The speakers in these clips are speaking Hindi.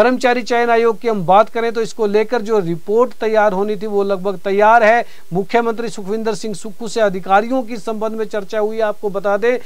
कर्मचारी चयन आयोग की हम बात करें तो इसको लेकर जो रिपोर्ट तैयार होनी थी वो लगभग तैयार है। मुख्यमंत्री सुखविंदर सिंह सुक्खू से अधिकारियों की संबंध में चर्चा हुई, आपको बता दें,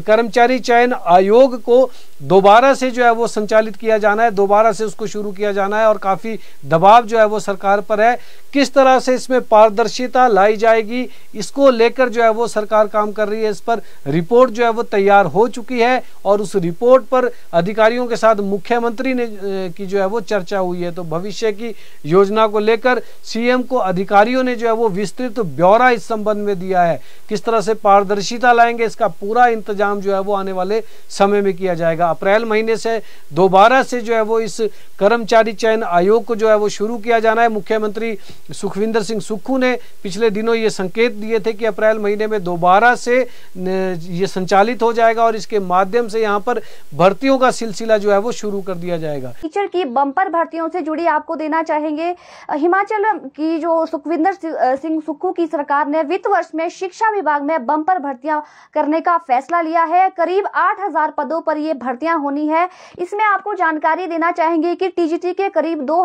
कर्मचारी चयन आयोग को दोबारा से जो है वो संचालित किया जाना है, दोबारा से उसको शुरू किया जाना है और काफ़ी दबाव जो है वो सरकार पर है। किस तरह से इसमें पारदर्शिता लाई जाएगी, इसको लेकर जो है वो सरकार काम कर रही है, इस पर रिपोर्ट जो है वो तैयार हो चुकी है और उस रिपोर्ट पर अधिकारियों के साथ मुख्यमंत्री ने की जो है वो चर्चा हुई है। तो भविष्य की योजना को लेकर सीएम को अधिकारियों ने जो है वो विस्तृत ब्यौरा इस संबंध में दिया है। किस तरह से पारदर्शिता लाएँगे, इसका पूरा इंतज़ाम जो है वो आने वाले समय में किया जाएगा। अप्रैल महीने से दोबारा से जो है वो इस कर्मचारी चयन आयोग को जो है वो शुरू किया जाना है। मुख्यमंत्री सुखविंदर सिंह सुक्खू ने पिछले दिनों ये संकेत दिए थे कि अप्रैल महीने में दोबारा से ये संचालित हो जाएगा और इसके माध्यम से यहाँ पर भर्तियों का सिलसिला जो है वो शुरू कर दिया जाएगा। टीचर की बम्पर भर्तियों से जुड़ी आपको देना चाहेंगे। हिमाचल की जो सुखविंदर सिंह सुक्खू की सरकार ने वित्त वर्ष में शिक्षा विभाग में बम्पर भर्तियाँ करने का फैसला लिया है। करीब 8000 पदों पर ये भर्तियाँ होनी है। इसमें आपको जानकारी देना चाहेंगे कि टीजीटी के करीब दो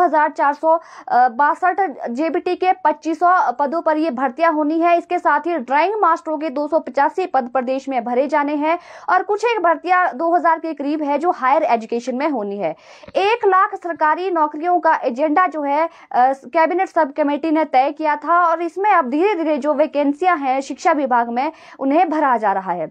जेबीटी के 2500 पदों पर ये भर्तियाँ होनी है। इसके साथ ही ड्राइंग मास्टरों के दो सौ पचासी पद प्रदेश में भरे जाने हैं। और कुछ एक भर्तियाँ 2000 के करीब है जो हायर एजुकेशन में होनी है। एक लाख सरकारी नौकरियों का एजेंडा जो है कैबिनेट सब कमेटी ने तय किया था और इसमें अब धीरे धीरे जो वैकेंसियाँ हैं शिक्षा विभाग में, उन्हें भरा जा रहा है।